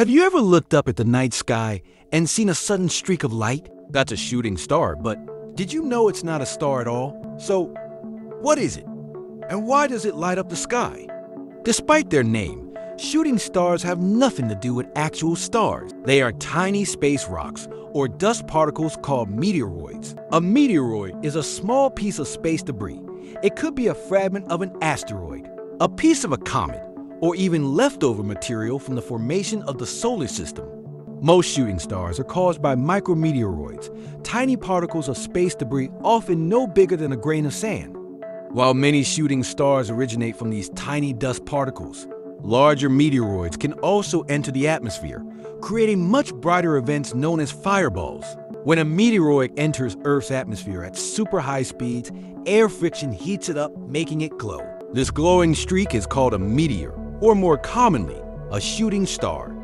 Have you ever looked up at the night sky and seen a sudden streak of light? That's a shooting star, but did you know it's not a star at all? So, what is it? And why does it light up the sky? Despite their name, shooting stars have nothing to do with actual stars. They are tiny space rocks or dust particles called meteoroids. A meteoroid is a small piece of space debris. It could be a fragment of an asteroid, a piece of a comet, or even leftover material from the formation of the solar system. Most shooting stars are caused by micrometeoroids, tiny particles of space debris often no bigger than a grain of sand. While many shooting stars originate from these tiny dust particles, larger meteoroids can also enter the atmosphere, creating much brighter events known as fireballs. When a meteoroid enters Earth's atmosphere at super high speeds, air friction heats it up, making it glow. This glowing streak is called a meteor, or more commonly, a shooting star.